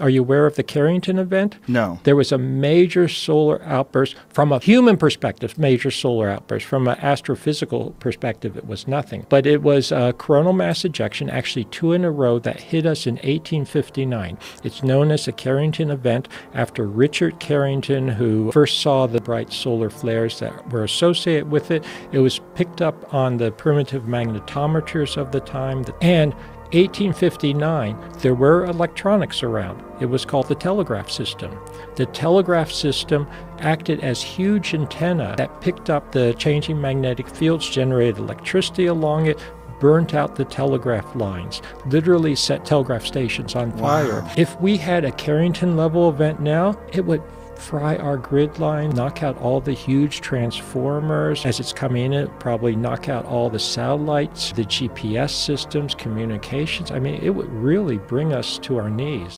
Are you aware of the Carrington event? No. There was a major solar outburst from a human perspective, major solar outburst. From an astrophysical perspective, it was nothing. But it was a coronal mass ejection, actually two in a row, that hit us in 1859. It's known as the Carrington event after Richard Carrington, who first saw the bright solar flares that were associated with it. It was picked up on the primitive magnetometers of the time. And 1859, there were electronics around. It was called the telegraph system. The telegraph system acted as huge antenna that picked up the changing magnetic fields, generated electricity along it, burnt out the telegraph lines, literally set telegraph stations on fire. Wow. If we had a Carrington level event now, it would fry our grid line, knock out all the huge transformers as it's coming in, probably knock out all the satellites, the GPS systems, communications. I mean, it would really bring us to our knees.